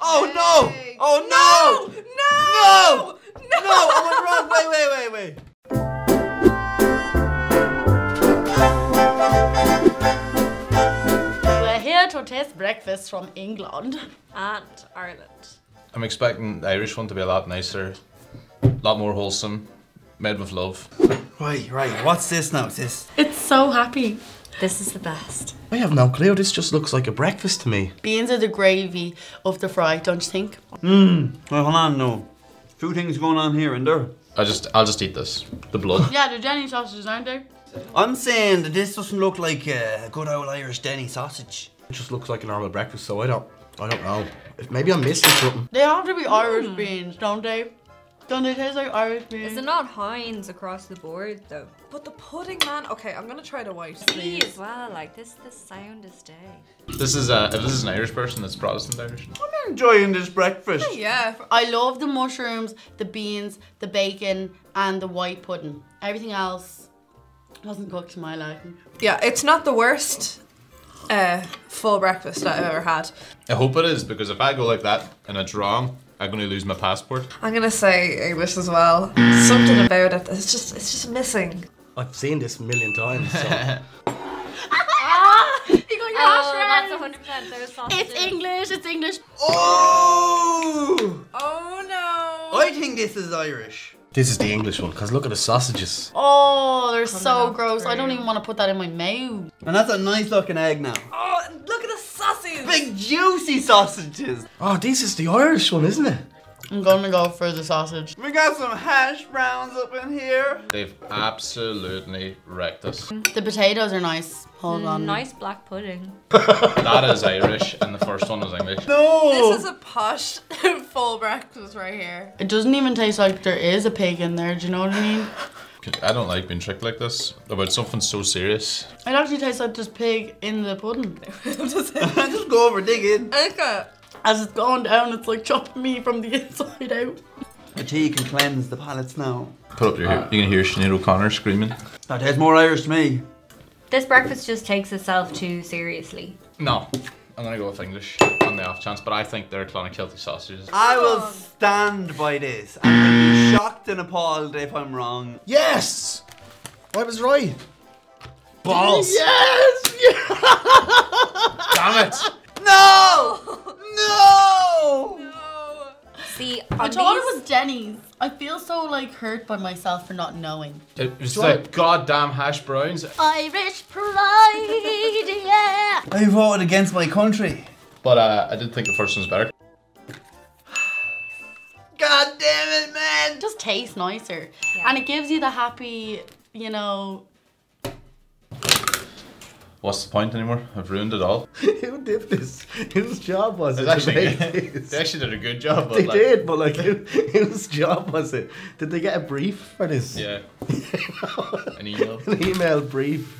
Oh no! Oh no! No! No! No! I went wrong. Wait, wait, wait, wait. We're here to taste breakfast from England. And Ireland. I'm expecting the Irish one to be a lot nicer, a lot more wholesome, made with love. Right, right. What's this now? This. It's so happy. This is the best. I have no clue. This just looks like a breakfast to me. Beans are the gravy of the fry, don't you think? Mmm. Well, hold on, no. Two things going on here and there. I just, I'll just eat this. The blood. Yeah, the Denny sausages, aren't they? I'm saying that this doesn't look like a good old Irish Denny sausage. It just looks like a normal breakfast, so I don't, I don't know. Maybe I'm missing something. They have to be Irish beans, don't they? Don't they taste like Irish beans? Is it not Heinz across the board though? But the pudding, man. Okay, I'm gonna try the white. Me as well. Like this, the sound is day. This is uh, if this is an Irish person, that's Protestant Irish. I'm enjoying this breakfast. Yeah. I love the mushrooms, the beans, the bacon, and the white pudding. Everything else wasn't cooked to my liking. Yeah, it's not the worst uh, full breakfast I've ever had. I hope it is because if I go like that and it's wrong, I'm gonna lose my passport. I'm gonna say English as well. Something about it. It's just, it's just missing. I've seen this a million times. So. Ah! You got your Oh, hash that's 100% It's English, it's English. Oh! Oh no. I think this is Irish. this is the English one, because look at the sausages. Oh, they're so out gross. I don't even want to put that in my mouth. And that's a nice looking egg now. Oh, and look at the sausage. Big juicy sausages. Oh, this is the Irish one, isn't it? I'm gonna go for the sausage. We got some hash browns up in here. They've absolutely wrecked us. The potatoes are nice. Hold on. Nice black pudding. That is Irish, and the first one was English. No! This is a posh full breakfast right here. It doesn't even taste like there is a pig in there. Do you know what I mean? I don't like being tricked like this about something so serious. It actually tastes like there's pig in the pudding. just, Just go over, dig in. Erica, As it's going down, it's like chopping me from the inside out. The tea can cleanse the palates now. Put up your ear. You can hear Sinead O'Connor screaming. That tastes more Irish to me. This breakfast just takes itself too seriously. No, I'm gonna go with English on the off chance, but I think they're Clonakilty sausages. I will stand by this and I'll be shocked and appalled if I'm wrong. Yes! I was right. Balls! Yes! Damn it! No! No! See, I on thought these, it was Denny's. I feel so like hurt by myself for not knowing. It was like goddamn hash browns. Irish pride, yeah. I voted against my country. But uh, I did think the first one's better. God damn it, man! It just tastes nicer, Yeah. and it gives you the happy, you know. What's the point anymore? I've ruined it all. Who did this? Whose job was it? Actually, they actually did a good job. But They like, did, but like, who, whose job was it? Did they get a brief for this? Yeah. An email. An email brief.